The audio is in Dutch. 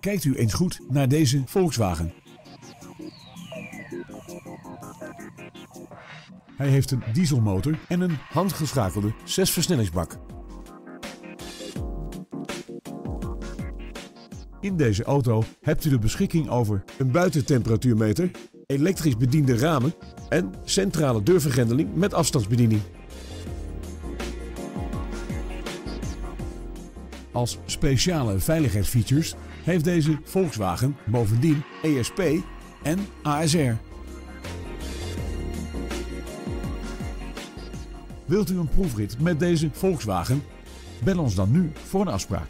Kijkt u eens goed naar deze Volkswagen. Hij heeft een dieselmotor en een handgeschakelde 6-versnellingsbak. In deze auto hebt u de beschikking over een buitentemperatuurmeter, elektrisch bediende ramen en centrale deurvergrendeling met afstandsbediening. Als speciale veiligheidsfeatures heeft deze Volkswagen bovendien ESP en ASR. Wilt u een proefrit met deze Volkswagen? Bel ons dan nu voor een afspraak.